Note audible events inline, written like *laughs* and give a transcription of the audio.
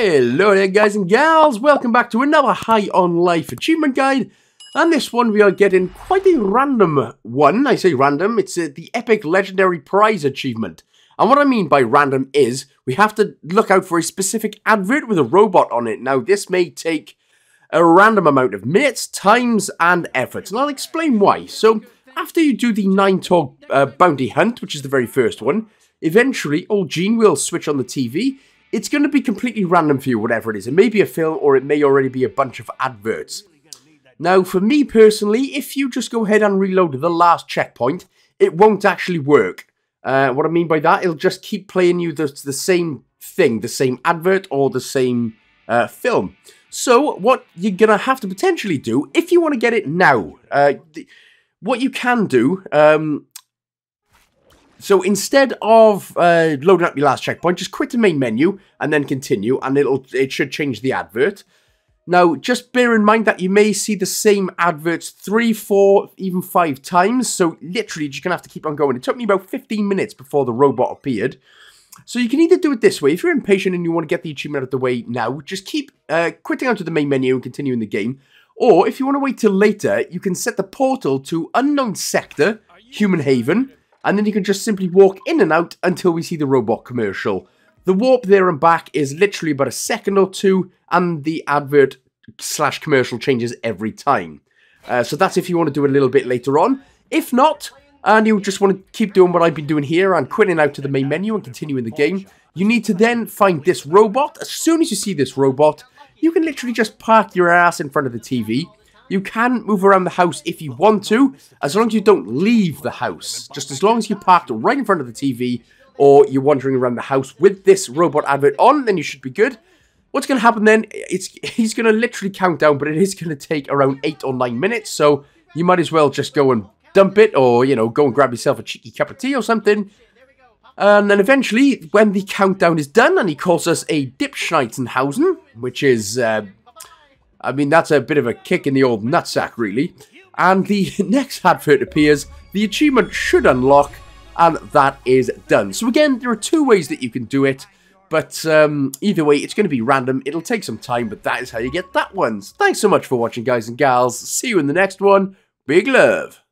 Hello there guys and gals, welcome back to another High on Life achievement guide. And this one we are getting quite a random one, I say random, it's uh, the Epic Legendary Prize achievement. And what I mean by random is, we have to look out for a specific advert with a robot on it. Now this may take a random amount of minutes, times and efforts, and I'll explain why. So, after you do the 9 Torg uh, bounty hunt, which is the very first one, eventually old Gene will switch on the TV it's going to be completely random for you, whatever it is. It may be a film or it may already be a bunch of adverts. Now, for me personally, if you just go ahead and reload the last checkpoint, it won't actually work. Uh, what I mean by that, it'll just keep playing you the, the same thing, the same advert or the same uh, film. So, what you're going to have to potentially do, if you want to get it now, uh, what you can do, um, so instead of uh, loading up your last checkpoint, just quit the main menu and then continue, and it'll it should change the advert. Now, just bear in mind that you may see the same adverts three, four, even five times. So literally, you're gonna have to keep on going. It took me about 15 minutes before the robot appeared. So you can either do it this way, if you're impatient and you want to get the achievement out of the way now, just keep uh, quitting out the main menu and continuing the game. Or if you want to wait till later, you can set the portal to Unknown Sector, Human Haven, and then you can just simply walk in and out until we see the robot commercial. The warp there and back is literally about a second or two, and the advert slash commercial changes every time. Uh, so that's if you want to do it a little bit later on. If not, and you just want to keep doing what I've been doing here and quitting out to the main menu and continuing the game, you need to then find this robot. As soon as you see this robot, you can literally just park your ass in front of the TV you can move around the house if you want to, as long as you don't leave the house. Just as long as you're parked right in front of the TV, or you're wandering around the house with this robot advert on, then you should be good. What's going to happen then, it's he's going to literally count down, but it is going to take around 8 or 9 minutes, so you might as well just go and dump it, or, you know, go and grab yourself a cheeky cup of tea or something. And then eventually, when the countdown is done, and he calls us a Dipschneitenhausen, which is uh, I mean, that's a bit of a kick in the old nutsack, really. And the *laughs* next advert appears, the achievement should unlock, and that is done. So again, there are two ways that you can do it, but um, either way, it's going to be random. It'll take some time, but that is how you get that one. So thanks so much for watching, guys and gals. See you in the next one. Big love.